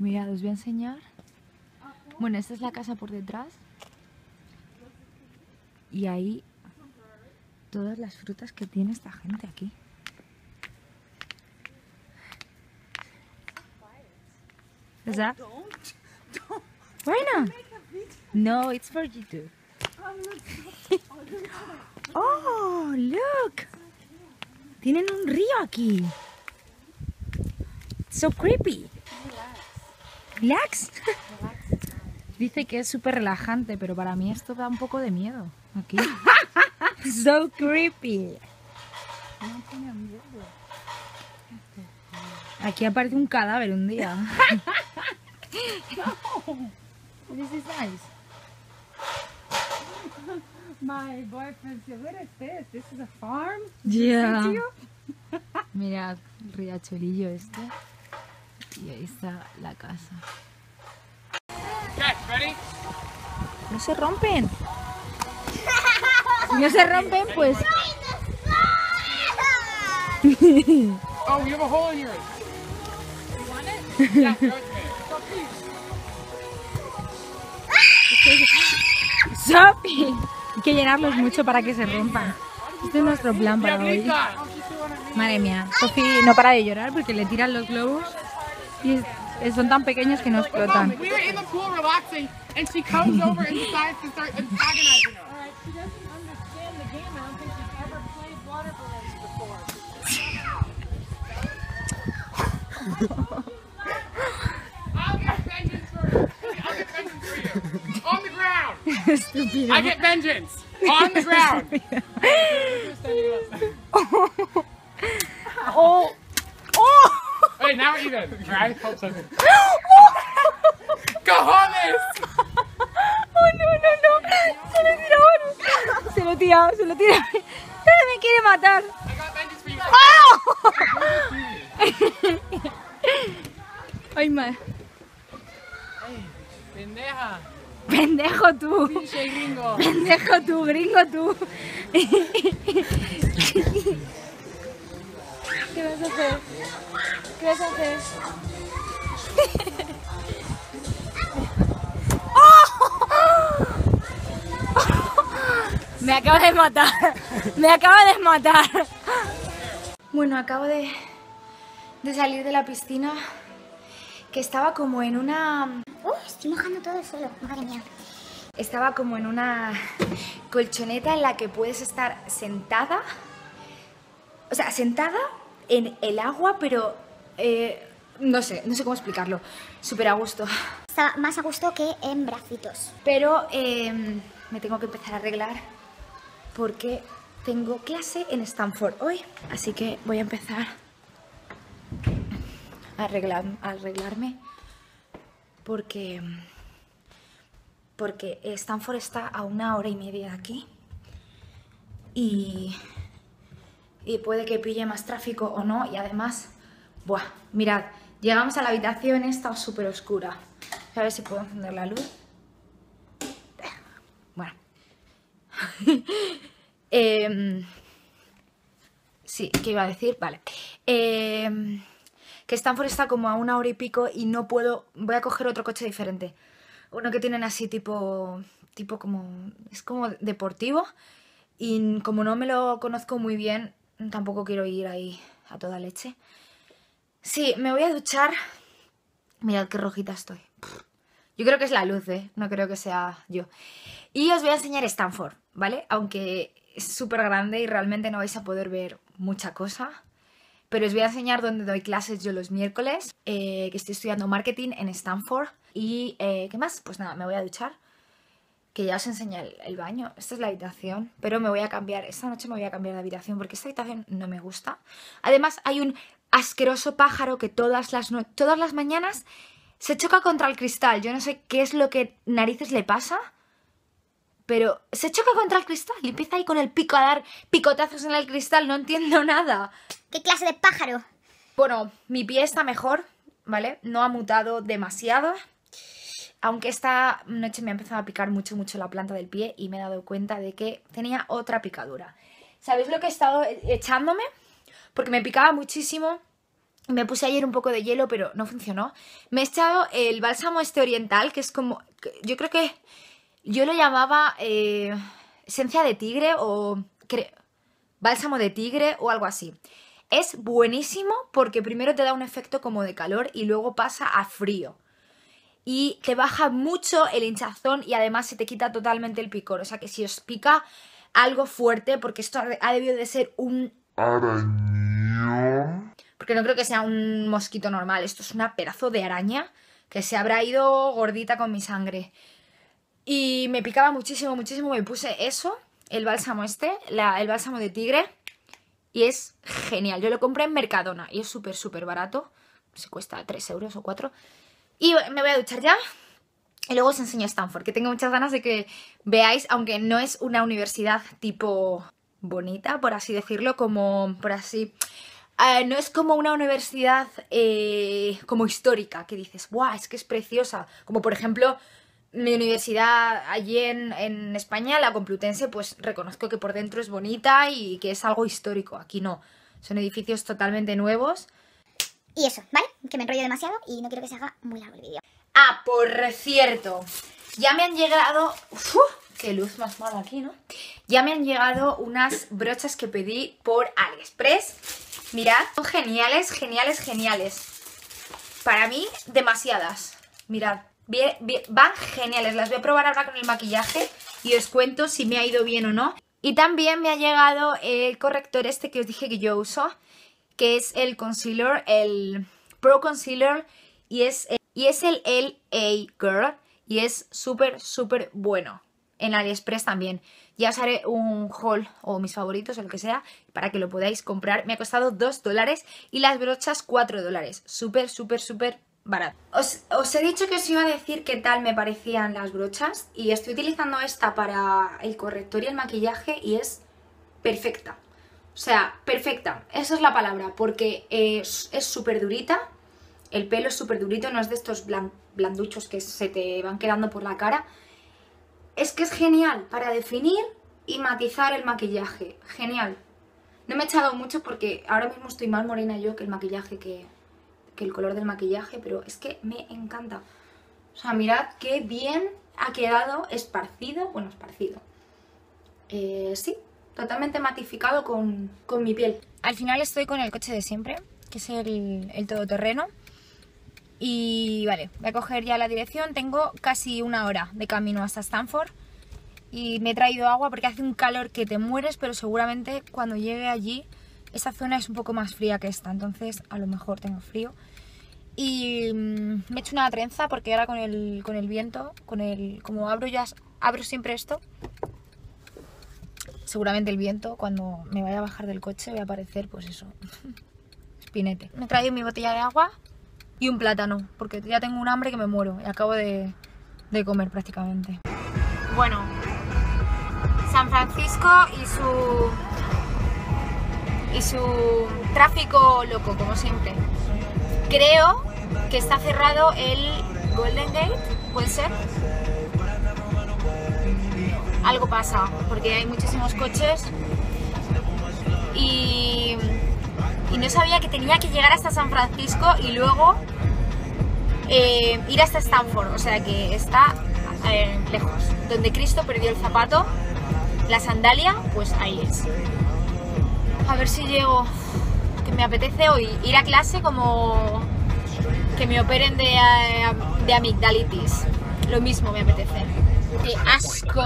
Mirad, os voy a enseñar. Bueno, esta es la casa por detrás. Y ahí todas las frutas que tiene esta gente aquí. Is that? Why? No, it's for you too. Oh, look. Tienen un río aquí. So creepy. Relax. Dice que es súper relajante, pero para mí esto da un poco de miedo. Aquí. so creepy. Aquí aparece un cadáver un día. This is nice. My boyfriend said, what is this? This is a farm? Yeah. Mirad, el riachuelillo este. Y ahí está la casa. No se rompen. Si no se rompen, pues. Oh, you have a hole in yours. You want it? yeah, throw it to me. ¡Sophie! Hay que llenarlos mucho para que se rompan. Este es nuestro plan para hoy. Madre mía, Sophie no para de llorar porque le tiran los globos y es- son tan pequeños que no explotan. we were in the pool relaxing, and she comes over and decides to start antagonizing us. Alright, she doesn't understand the game. I don't think she's ever played water balloons before. I'll get vengeance for I'll get vengeance for you. On the ground. Estúpido. I get vengeance. On the ground. Now hope so. Cojones! ¡Oh, no, no, no! ¡Se lo tiraron! Se lo tira, se lo tira. ¡Me quiere matar! I got vengeance for you. ¡Oh! ¡Ay, madre! Pendeja. ¡Pendejo tú! Pinche gringo. ¡Pendejo tú, gringo tú! ¿Qué vas a hacer? Me acaba de matar. Me acaba de matar. Bueno, acabo de, de salir de la piscina que estaba como en una Uy, estoy mojando todo el suelo, madre mía. estaba como en una colchoneta en la que puedes estar sentada, o sea, sentada en el agua, pero eh, no sé, no sé cómo explicarlo, súper a gusto. Estaba más a gusto que en bracitos. Pero eh, me tengo que empezar a arreglar porque tengo clase en Stanford hoy, así que voy a empezar a, arreglar, a arreglarme porque porque Stanford está a una hora y media de aquí y, y puede que pille más tráfico o no y además, buah, mirad, llegamos a la habitación esta súper oscura. A ver si puedo encender la luz. Bueno. Em, sí, ¿qué iba a decir? Vale. Em, que Stanford está como a una hora y pico y no puedo... Voy a coger otro coche diferente. Uno que tienen así tipo... Tipo como... Es como deportivo. Y como no me lo conozco muy bien, tampoco quiero ir ahí a toda leche. Sí, me voy a duchar. Mirad qué rojita estoy. Yo creo que es la luz, ¿eh? No creo que sea yo. Y os voy a enseñar Stanford, ¿vale? Aunque es súper grande y realmente no vais a poder ver mucha cosa. Pero os voy a enseñar dónde doy clases yo los miércoles, eh, que estoy estudiando marketing en Stanford. Y, eh, ¿qué más? Pues nada, me voy a duchar. Que ya os enseñé el, el baño. Esta es la habitación. Pero me voy a cambiar, esta noche me voy a cambiar de habitación porque esta habitación no me gusta. Además, hay un asqueroso pájaro que todas las, no- todas las mañanas se choca contra el cristal. Yo no sé qué es lo que narices le pasa. Pero se choca contra el cristal y empieza ahí con el pico a dar picotazos en el cristal. No entiendo nada. ¿Qué clase de pájaro? Bueno, mi pie está mejor, ¿vale? No ha mutado demasiado. Aunque esta noche me ha empezado a picar mucho, mucho la planta del pie y me he dado cuenta de que tenía otra picadura. ¿Sabéis lo que he estado echándome? Porque me picaba muchísimo Me puse ayer un poco de hielo, pero no funcionó. Me he echado el bálsamo este oriental, que es como... Yo creo que... Yo lo llamaba eh, esencia de tigre o... bálsamo de tigre o algo así. Es buenísimo porque primero te da un efecto como de calor y luego pasa a frío. Y te baja mucho el hinchazón y además se te quita totalmente el picor. O sea que si os pica algo fuerte, porque esto ha debido de ser un Porque no creo que sea un mosquito normal. Esto es una pedazo de araña que se habrá ido gordita con mi sangre. Y me picaba muchísimo, muchísimo. Me puse eso, el bálsamo este, el bálsamo de tigre. Y es genial. Yo lo compré en Mercadona y es súper, súper barato. Se cuesta 3 euros o 4. Y me voy a duchar ya. Y luego os enseño Stanford, que tengo muchas ganas de que veáis, aunque no es una universidad tipo bonita, por así decirlo, como por así... eh, no es como una universidad eh, como histórica, que dices, ¡guau! Es que es preciosa. Como por ejemplo, mi universidad allí en, en España, la Complutense, pues reconozco que por dentro es bonita y que es algo histórico. Aquí no. Son edificios totalmente nuevos. Y eso, ¿vale? Que me enrollo demasiado y no quiero que se haga muy largo el vídeo. Ah, por cierto, ya me han llegado... Uf, qué luz más mala aquí, ¿no? Ya me han llegado unas brochas que pedí por AliExpress. Mirad, son geniales, geniales, geniales. Para mí, demasiadas. Mirad, bien- van geniales. Las voy a probar ahora con el maquillaje y os cuento si me ha ido bien o no. Y también me ha llegado el corrector este que os dije que yo uso, que es el concealer, el Pro Concealer, y es, y es el LA Girl, y es súper, súper bueno. En AliExpress también. Ya os haré un haul o mis favoritos o lo que sea para que lo podáis comprar. Me ha costado 2 dólares y las brochas 4 dólares. Súper, súper, súper barato. Os, os he dicho que os iba a decir qué tal me parecían las brochas y estoy utilizando esta para el corrector y el maquillaje y es perfecta. O sea, perfecta. Esa es la palabra porque es súper durita. El pelo es súper durito, no es de estos blan- blanduchos que se te van quedando por la cara. Es que es genial para definir y matizar el maquillaje. Genial. No me he echado mucho porque ahora mismo estoy más morena yo que el maquillaje, que, que el color del maquillaje, pero es que me encanta. O sea, mirad qué bien ha quedado esparcido, bueno, esparcido. Eh, sí, totalmente matificado con, con mi piel. Al final estoy con el coche de siempre, que es el, el todoterreno. Y vale, voy a coger ya la dirección. Tengo casi una hora de camino hasta Stanford. Y me he traído agua porque hace un calor que te mueres, pero seguramente cuando llegue allí, esta zona es un poco más fría que esta. Entonces a lo mejor tengo frío. Y mm, me he hecho una trenza porque ahora con el, con el viento, con el, como abro ya, abro siempre esto, seguramente el viento, cuando me vaya a bajar del coche, voy a aparecer, pues eso, espinete. Me he traído mi botella de agua y un plátano, porque ya tengo un hambre que me muero y acabo de, de comer prácticamente. Bueno, San Francisco y su y su tráfico loco, como siempre. Creo que está cerrado el Golden Gate, ¿puede ser? Algo pasa, porque hay muchísimos coches y, y no sabía que tenía que llegar hasta San Francisco y luego eh, ir hasta Stanford, o sea que está eh, lejos. Donde Cristo perdió el zapato, la sandalia, pues ahí es. A ver si llego, que me apetece hoy ir a clase como que me operen de, eh, de amigdalitis. Lo mismo me apetece. Qué asco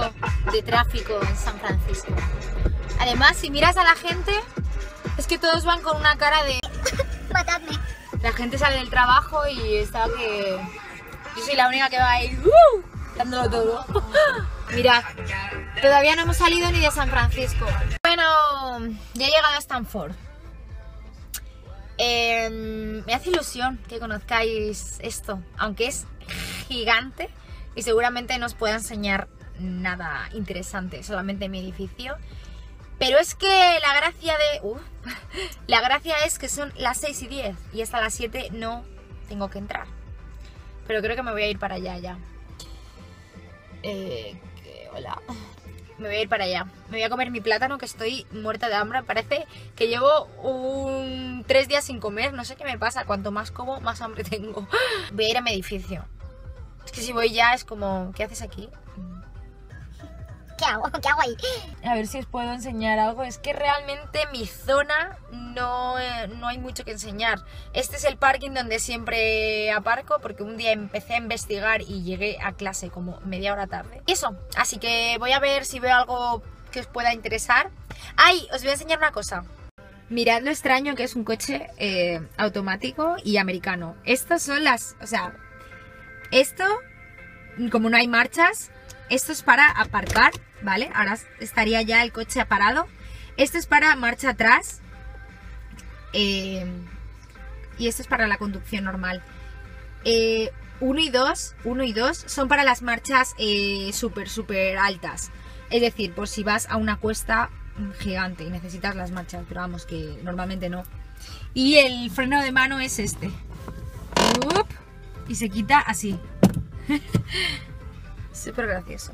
de tráfico en San Francisco. Además, si miras a la gente, es que todos van con una cara de... Matadme. La gente sale del trabajo y está que... Yo soy la única que va ahí ¡uh! dándolo todo. Mirad, todavía no hemos salido ni de San Francisco. Bueno, ya he llegado a Stanford. Eh, me hace ilusión que conozcáis esto, aunque es gigante y seguramente no os pueda enseñar nada interesante, solamente mi edificio. Pero es que la gracia de... la gracia es que son las 6 y 10 y hasta las 7 no tengo que entrar. Pero creo que me voy a ir para allá ya. Eh, que- hola. me voy a ir para allá. Me voy a comer mi plátano que estoy muerta de hambre. Parece que llevo un tres días sin comer. No sé qué me pasa. Cuanto más como, más hambre tengo. Voy a ir a mi edificio. Es que si voy ya es como, ¿qué haces aquí? ¿Qué hago? ¿Qué hago ahí? A ver si os puedo enseñar algo. Es que realmente mi zona no, eh, no hay mucho que enseñar. Este es el parking donde siempre aparco porque un día empecé a investigar y llegué a clase como media hora tarde. Eso, así que voy a ver si veo algo que os pueda interesar. ¡Ay! Os voy a enseñar una cosa. Mirad lo extraño que es un coche eh, automático y americano. Estas son las... O sea, esto, como no hay marchas, esto es para aparcar, ¿vale? Ahora estaría ya el coche parado. Esto es para marcha atrás. eh, y esto es para la conducción normal. 1 y 2, 1 y 2 son para las marchas eh, súper, súper altas. Es decir, por si vas a una cuesta mm, gigante y necesitas las marchas, pero vamos, que normalmente no. Y el freno de mano es este. Y se quita así. Súper gracioso.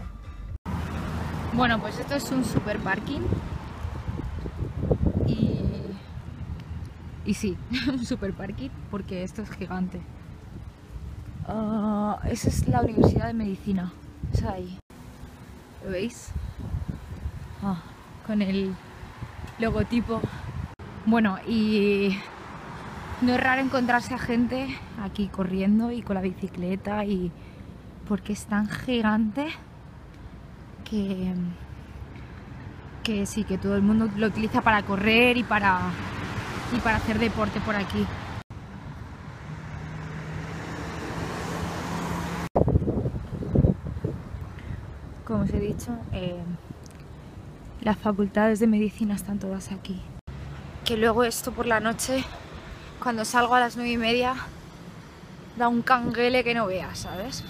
Bueno, pues esto es un super parking. Y. Sí, un super parking, porque esto es gigante. Ah, esa es la Universidad de Medicina. Es ahí. ¿Lo veis? Ah, con el logotipo. Bueno, y no es raro encontrarse a gente aquí corriendo y con la bicicleta y porque es tan gigante que que sí que todo el mundo lo utiliza para correr y para y para hacer deporte por aquí. Como os he dicho, eh, las facultades de medicina están todas aquí. Que luego esto por la noche, cuando salgo a las nueve y media, da un canguele que no veas, ¿sabes?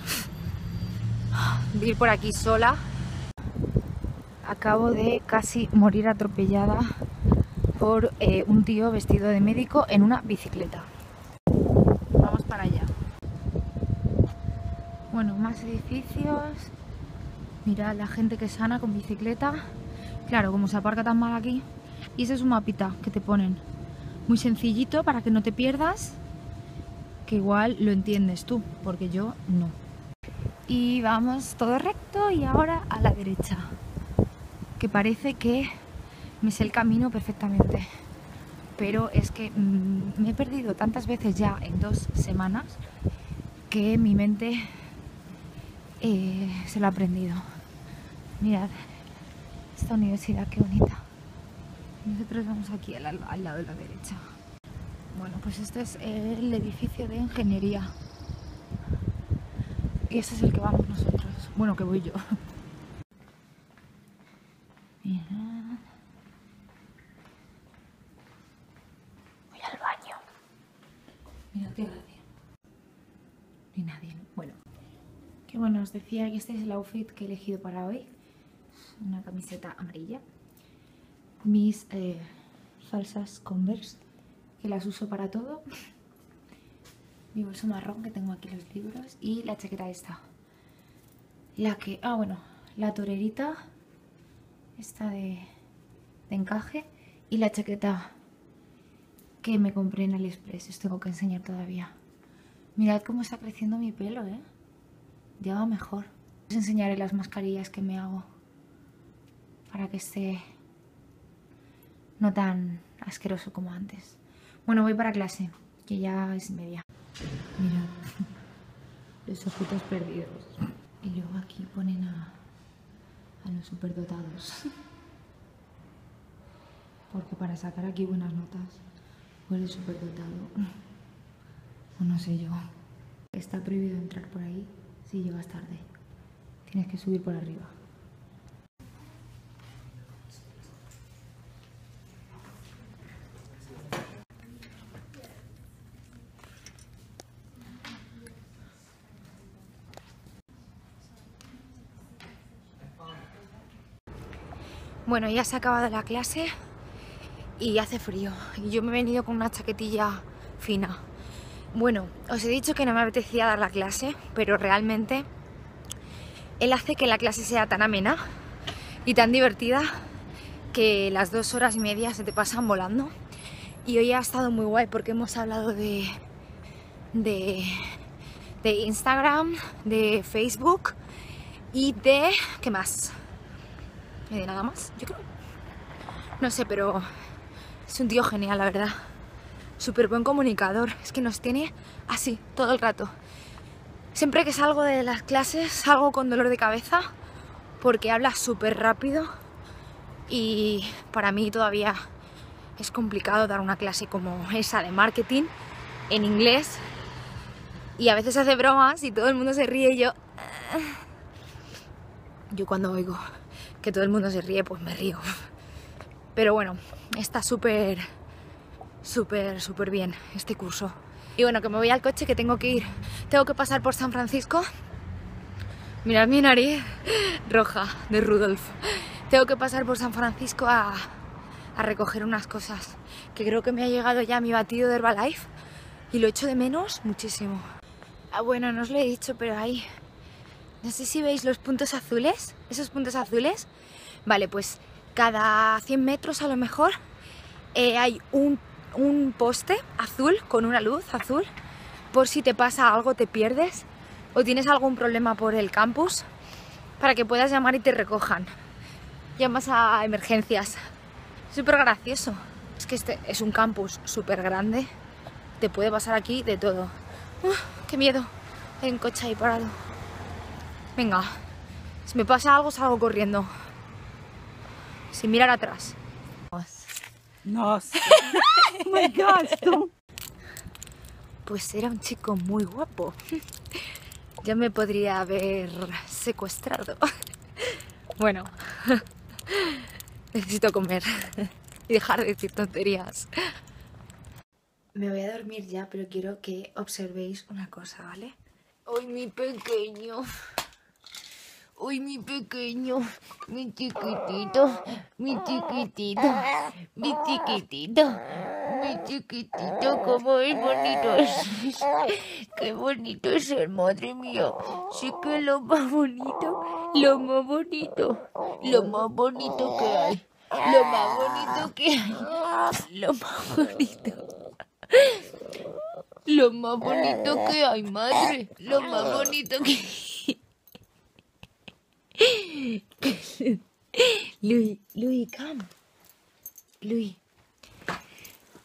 Ir por aquí sola. Acabo de casi morir atropellada por eh, un tío vestido de médico en una bicicleta. Vamos para allá. Bueno, más edificios. Mira la gente que sana con bicicleta. Claro, como se aparca tan mal aquí. Y ese es un mapita que te ponen. Muy sencillito para que no te pierdas. Que igual lo entiendes tú, porque yo no. Y vamos todo recto y ahora a la derecha. Que parece que me sé el camino perfectamente. Pero es que mm, me he perdido tantas veces ya en dos semanas que mi mente eh, se lo ha aprendido. Mirad, esta universidad, qué bonita. Nosotros vamos aquí al, al lado de la derecha. Bueno, pues este es el edificio de ingeniería. Y este es el que vamos nosotros. Bueno, que voy yo. Voy al baño. Mirad qué gracia. Ni nadie. ¿no? Bueno. Que bueno, os decía que este es el outfit que he elegido para hoy. Una camiseta amarilla. Mis eh, falsas Converse, que las uso para todo. Mi bolso marrón, que tengo aquí los libros. Y la chaqueta esta. La que... Ah, bueno. La torerita. Esta de, de encaje. Y la chaqueta que me compré en AliExpress. Os tengo que enseñar todavía. Mirad cómo está creciendo mi pelo, ¿eh? Ya va mejor. Os enseñaré las mascarillas que me hago. Para que esté no tan asqueroso como antes. Bueno, voy para clase, que ya es media. Mirad, los ojitos perdidos. Y luego aquí ponen a, a los superdotados. Porque para sacar aquí buenas notas, o eres superdotado, o no sé yo. Está prohibido entrar por ahí si llegas tarde. Tienes que subir por arriba. Bueno, ya se ha acabado la clase y hace frío. Y yo me he venido con una chaquetilla fina. Bueno, os he dicho que no me apetecía dar la clase, pero realmente él hace que la clase sea tan amena y tan divertida que las dos horas y media se te pasan volando. Y hoy ha estado muy guay porque hemos hablado de, de, de Instagram, de Facebook y de... ¿qué más? ¿Y de nada más? Yo creo. No sé, pero es un tío genial, la verdad. Súper buen comunicador. Es que nos tiene así todo el rato. Siempre que salgo de las clases salgo con dolor de cabeza porque habla súper rápido y para mí todavía es complicado dar una clase como esa de marketing en inglés y a veces hace bromas y todo el mundo se ríe y yo... "Ah". Yo cuando oigo que todo el mundo se ríe pues me río. Pero bueno, está súper, súper, súper bien este curso. Y bueno, que me voy al coche, que tengo que ir. Tengo que pasar por San Francisco. Mirad mi nariz roja de Rudolf. Tengo que pasar por San Francisco a, a recoger unas cosas. Que creo que me ha llegado ya mi batido de Herbalife. Y lo echo de menos muchísimo. Ah, bueno, no os lo he dicho, pero hay... No sé si veis los puntos azules. Esos puntos azules. Vale, pues cada 100 metros a lo mejor eh, hay un, un poste azul con una luz azul. Por si te pasa algo, te pierdes o tienes algún problema por el campus para que puedas llamar y te recojan. Llamas a emergencias. Súper gracioso. Es que este es un campus súper grande. Te puede pasar aquí de todo. ¡Uf! ¡Qué miedo! Un coche ahí parado. Venga, si me pasa algo salgo corriendo. Sin mirar atrás. Nossa. oh my gosh, don't. Pues era un chico muy guapo. Ya me podría haber secuestrado. Bueno, necesito comer y dejar de decir tonterías. Me voy a dormir ya, pero quiero que observéis una cosa, ¿vale? ¡Ay, mi pequeño! ¡Ay, mi pequeño! Mi chiquitito, mi chiquitito, mi chiquitito, mi chiquitito, cómo es bonito. Qué bonito es ser, madre mía. Sí que lo más bonito, lo más bonito, lo más bonito que hay. Lo más bonito que hay. Lo más bonito. Lo más bonito que hay, madre. Lo más bonito que Luis, Luis, come. Luis.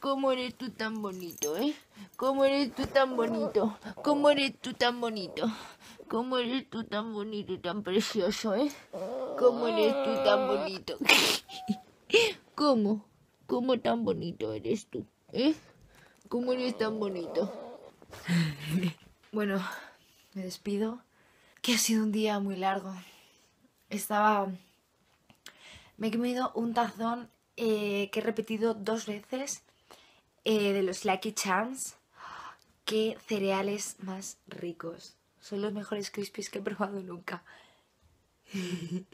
¿Cómo eres tú tan bonito, eh? ¿Cómo eres tú tan bonito? ¿Cómo eres tú tan bonito? ¿Cómo eres tú tan bonito y tan precioso, eh? ¿Cómo eres tú tan bonito? ¿Cómo? ¿Cómo tan bonito eres tú, eh? ¿Cómo eres tan bonito? Bueno, me despido. Que ha sido un día muy largo. Estaba... Me he comido un tazón eh, que he repetido dos veces eh, de los Lucky Charms. Qué cereales más ricos. Son los mejores crispies que he probado nunca.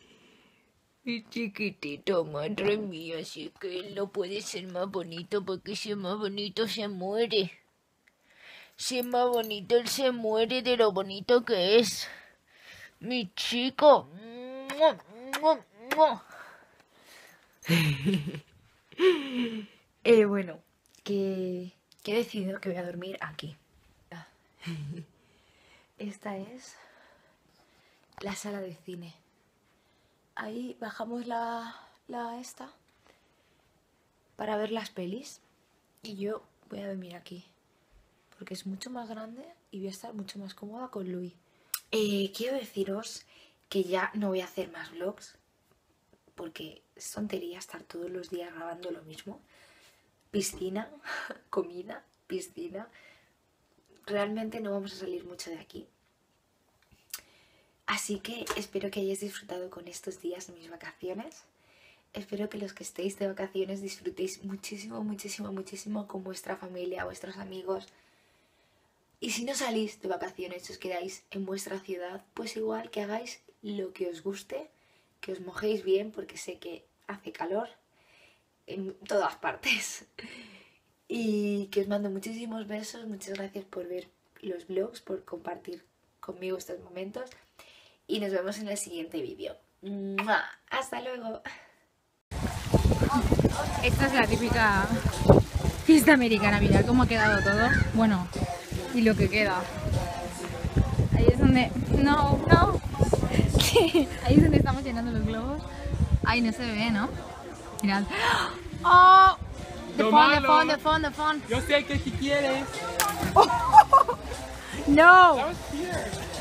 Mi chiquitito, madre mía, sí que él no puede ser más bonito porque si es más bonito se muere. Si es más bonito, él se muere de lo bonito que es. Mi chico. Eh, bueno, que, he decidido que voy a dormir aquí. Esta es la sala de cine. Ahí bajamos la, la esta para ver las pelis y yo voy a dormir aquí porque es mucho más grande y voy a estar mucho más cómoda con Luis. Eh, quiero deciros que ya no voy a hacer más vlogs porque es tontería estar todos los días grabando lo mismo. Piscina, comida, piscina. Realmente no vamos a salir mucho de aquí. Así que espero que hayáis disfrutado con estos días de mis vacaciones. Espero que los que estéis de vacaciones disfrutéis muchísimo, muchísimo, muchísimo con vuestra familia, vuestros amigos. Y si no salís de vacaciones, os quedáis en vuestra ciudad, pues igual que hagáis lo que os guste, que os mojéis bien, porque sé que hace calor en todas partes. Y que os mando muchísimos besos, muchas gracias por ver los vlogs, por compartir conmigo estos momentos. Y nos vemos en el siguiente vídeo. Hasta luego. Esta es la típica fiesta americana. Mirad cómo ha quedado todo. Bueno, y lo que queda. Ahí es donde... No, no. Ahí es donde estamos llenando los globos. Ahí no se ve, ¿no? Mirad. ¡Oh! De fondo, de fondo, de fondo, de fondo. Yo sé que si quieres. No! Was here.